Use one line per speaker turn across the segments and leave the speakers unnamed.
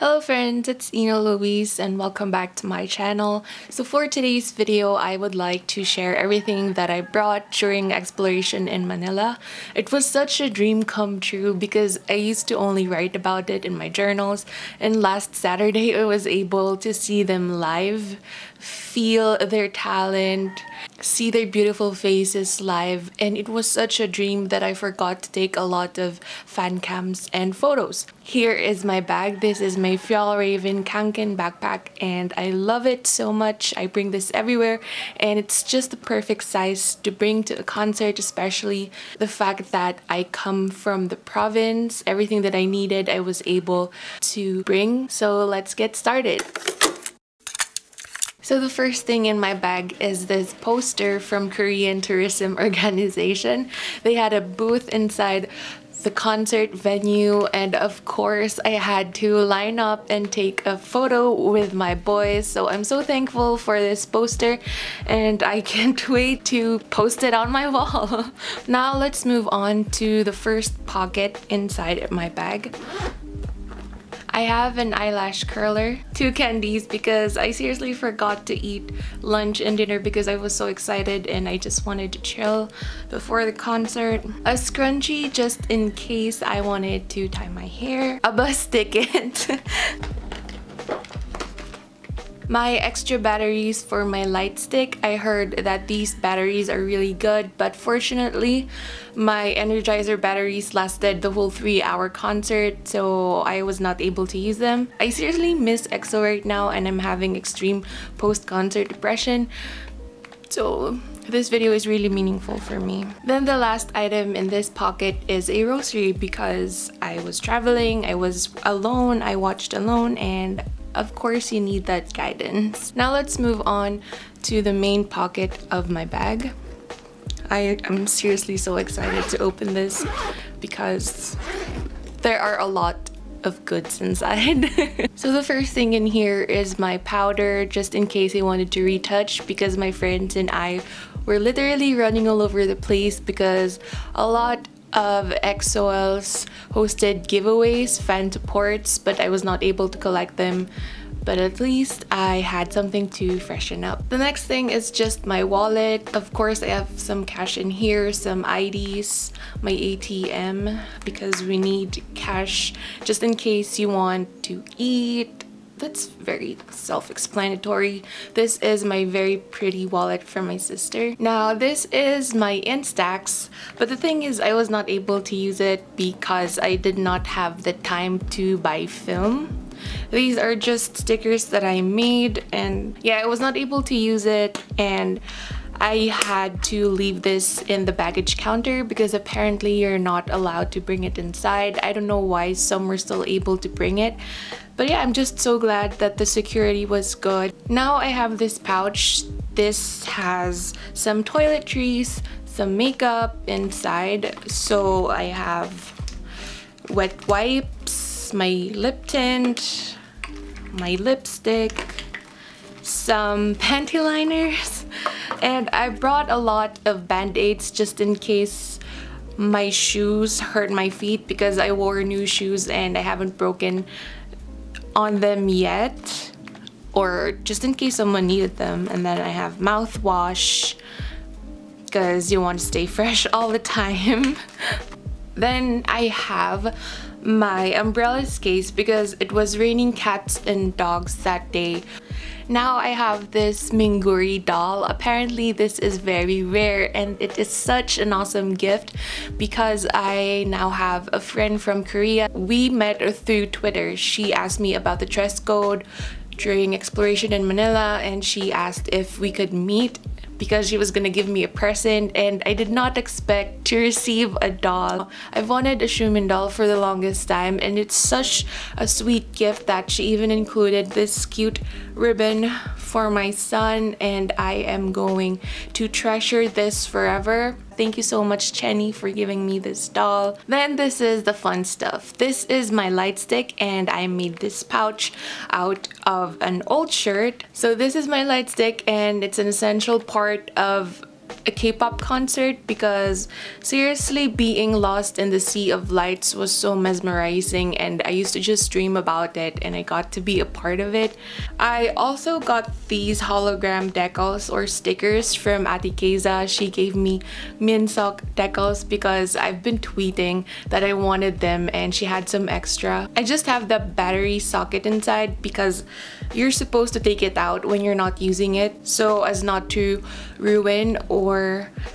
Hello friends, it's Ina Louise and welcome back to my channel. So for today's video, I would like to share everything that I brought during exploration in Manila. It was such a dream come true because I used to only write about it in my journals and last Saturday I was able to see them live, feel their talent, see their beautiful faces live and it was such a dream that I forgot to take a lot of fan cams and photos. Here is my bag. This is my Fjällräven Kanken backpack and I love it so much. I bring this everywhere and it's just the perfect size to bring to a concert especially the fact that I come from the province. Everything that I needed I was able to bring. So let's get started. So the first thing in my bag is this poster from Korean Tourism Organization. They had a booth inside the concert venue and of course I had to line up and take a photo with my boys so I'm so thankful for this poster and I can't wait to post it on my wall. now let's move on to the first pocket inside my bag. I have an eyelash curler, two candies because I seriously forgot to eat lunch and dinner because I was so excited and I just wanted to chill before the concert. A scrunchie just in case I wanted to tie my hair. A bus ticket. my extra batteries for my light stick. I heard that these batteries are really good, but fortunately, my Energizer batteries lasted the whole three hour concert, so I was not able to use them. I seriously miss EXO right now and I'm having extreme post-concert depression. So this video is really meaningful for me. Then the last item in this pocket is a rosary because I was traveling, I was alone, I watched alone and of course you need that guidance. Now let's move on to the main pocket of my bag. I am seriously so excited to open this because there are a lot of goods inside. so the first thing in here is my powder just in case I wanted to retouch because my friends and I were literally running all over the place because a lot of EXO-L's hosted giveaways, fan supports, but I was not able to collect them but at least I had something to freshen up. The next thing is just my wallet. Of course, I have some cash in here, some IDs, my ATM, because we need cash just in case you want to eat, that's very self-explanatory. This is my very pretty wallet from my sister. Now this is my Instax, but the thing is I was not able to use it because I did not have the time to buy film. These are just stickers that I made and yeah, I was not able to use it and I had to leave this in the baggage counter because apparently you're not allowed to bring it inside. I don't know why some were still able to bring it. But yeah, I'm just so glad that the security was good. Now I have this pouch. This has some toiletries, some makeup inside. So I have wet wipes, my lip tint, my lipstick, some panty liners, and I brought a lot of band-aids just in case my shoes hurt my feet because I wore new shoes and I haven't broken on them yet. Or just in case someone needed them and then I have mouthwash because you want to stay fresh all the time then I have my umbrella's case because it was raining cats and dogs that day now I have this Minguri doll. Apparently this is very rare and it is such an awesome gift because I now have a friend from Korea. We met through Twitter. She asked me about the dress code during exploration in Manila and she asked if we could meet because she was gonna give me a present and I did not expect to receive a doll. I've wanted a Xiumin doll for the longest time and it's such a sweet gift that she even included this cute ribbon for my son and I am going to treasure this forever. Thank you so much Chenny for giving me this doll. Then this is the fun stuff. This is my light stick and I made this pouch out of an old shirt. So this is my light stick and it's an essential part of a K-pop concert because seriously being lost in the sea of lights was so mesmerizing and I used to just dream about it and I got to be a part of it. I also got these hologram decals or stickers from Ati Keza. She gave me Minseok decals because I've been tweeting that I wanted them and she had some extra. I just have the battery socket inside because you're supposed to take it out when you're not using it so as not to ruin or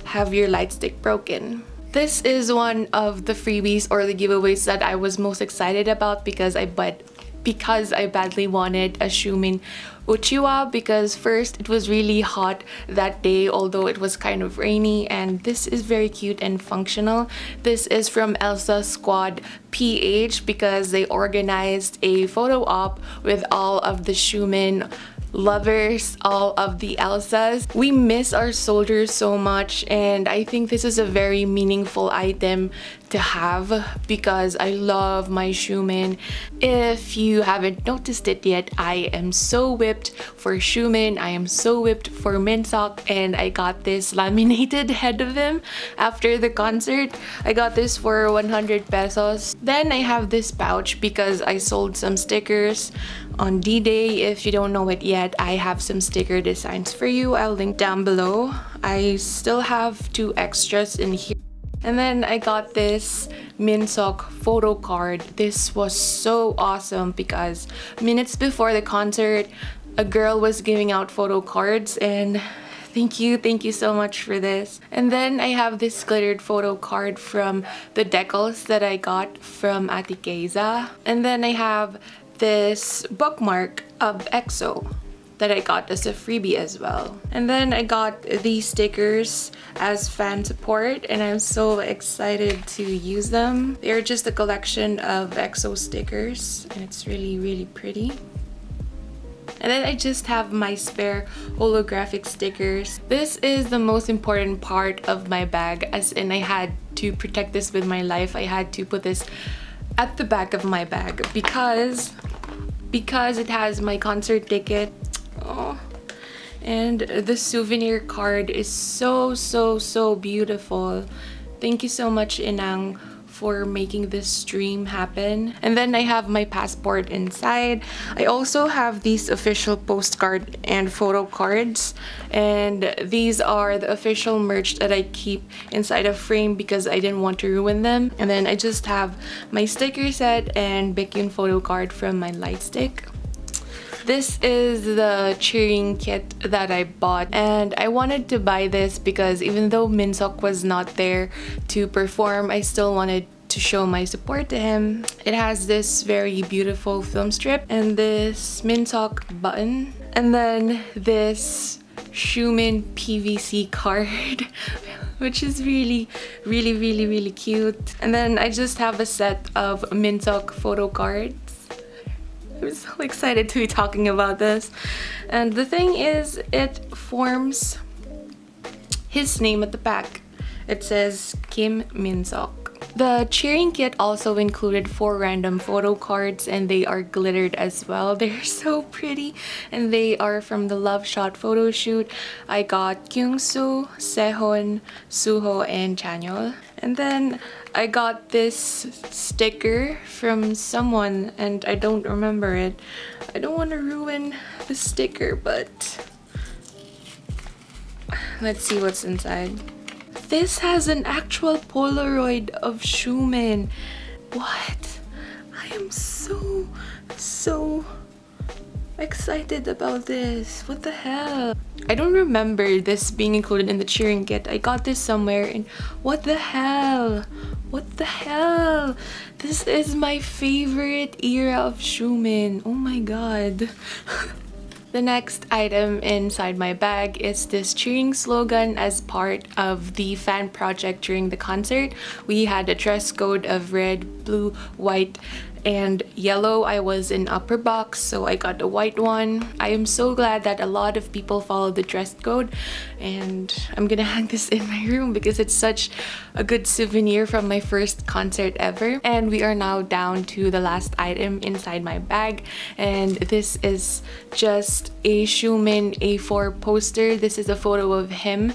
have your light stick broken. This is one of the freebies or the giveaways that I was most excited about because I but because I badly wanted a Xiumin Uchiwa because first it was really hot that day although it was kind of rainy and this is very cute and functional. This is from Elsa Squad PH because they organized a photo op with all of the Xiumin lovers, all of the Elsas. We miss our soldiers so much and I think this is a very meaningful item to have because I love my Xiumin. If you haven't noticed it yet, I am so whipped for Xiumin. I am so whipped for Minseok and I got this laminated head of him after the concert. I got this for 100 pesos. Then I have this pouch because I sold some stickers on D-Day. If you don't know it yet, I have some sticker designs for you. I'll link down below. I still have two extras in here. And then I got this Minseok photo card. This was so awesome because minutes before the concert, a girl was giving out photo cards and thank you thank you so much for this and then i have this glittered photo card from the decals that i got from Ati Keza. and then i have this bookmark of EXO that I got as a freebie as well. And then I got these stickers as fan support and I'm so excited to use them. They're just a collection of EXO stickers and it's really really pretty. And then I just have my spare holographic stickers. This is the most important part of my bag as in I had to protect this with my life. I had to put this at the back of my bag because because it has my concert ticket and the souvenir card is so so so beautiful thank you so much inang for making this stream happen. And then I have my passport inside. I also have these official postcard and photo cards. And these are the official merch that I keep inside a frame because I didn't want to ruin them. And then I just have my sticker set and Baekhyun photo card from my light stick. This is the cheering kit that I bought and I wanted to buy this because even though Minseok was not there to perform, I still wanted to show my support to him. It has this very beautiful film strip and this Minseok button and then this Xiumin PVC card which is really really really really cute and then I just have a set of Minseok photo cards I'm so excited to be talking about this. And the thing is, it forms his name at the back. It says Kim Minseok. The cheering kit also included four random photo cards and they are glittered as well. They're so pretty and they are from the Love Shot photo shoot. I got Kyungsu, Sehun, Suho, and Chanyeol. And then I got this sticker from someone and I don't remember it. I don't want to ruin the sticker, but let's see what's inside. This has an actual Polaroid of Xiumin. What? I am so, so excited about this. What the hell? I don't remember this being included in the cheering kit. I got this somewhere and what the hell? What the hell? This is my favorite era of Xiumin. Oh my god. The next item inside my bag is this cheering slogan as part of the fan project during the concert. We had a dress code of red, blue, white, and yellow I was in upper box so I got the white one. I am so glad that a lot of people follow the dress code and I'm gonna hang this in my room because it's such a good souvenir from my first concert ever. And we are now down to the last item inside my bag and this is just a Xiumin A4 poster. This is a photo of him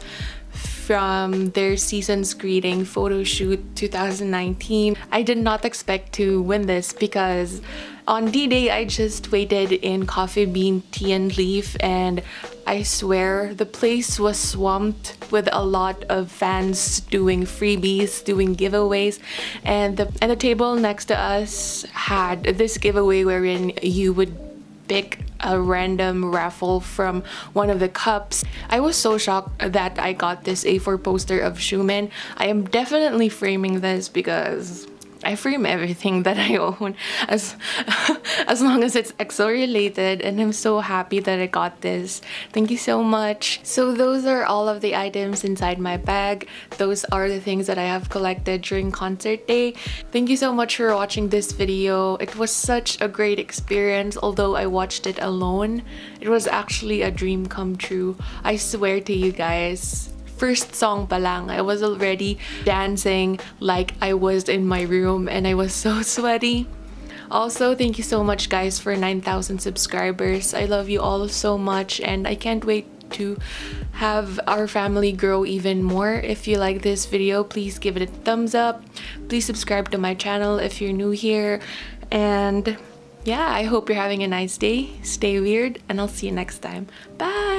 from their season's greeting photo shoot 2019. I did not expect to win this because on D-Day I just waited in Coffee Bean Tea and Leaf and I swear the place was swamped with a lot of fans doing freebies, doing giveaways and the, and the table next to us had this giveaway wherein you would pick a random raffle from one of the cups. I was so shocked that I got this A4 poster of Xiumin. I am definitely framing this because I frame everything that I own as as long as it's EXO related and I'm so happy that I got this. Thank you so much. So those are all of the items inside my bag. Those are the things that I have collected during concert day. Thank you so much for watching this video. It was such a great experience although I watched it alone. It was actually a dream come true. I swear to you guys first song pa lang, I was already dancing like I was in my room and I was so sweaty. Also, thank you so much guys for 9,000 subscribers. I love you all so much and I can't wait to have our family grow even more. If you like this video, please give it a thumbs up. Please subscribe to my channel if you're new here. And yeah, I hope you're having a nice day. Stay weird and I'll see you next time. Bye!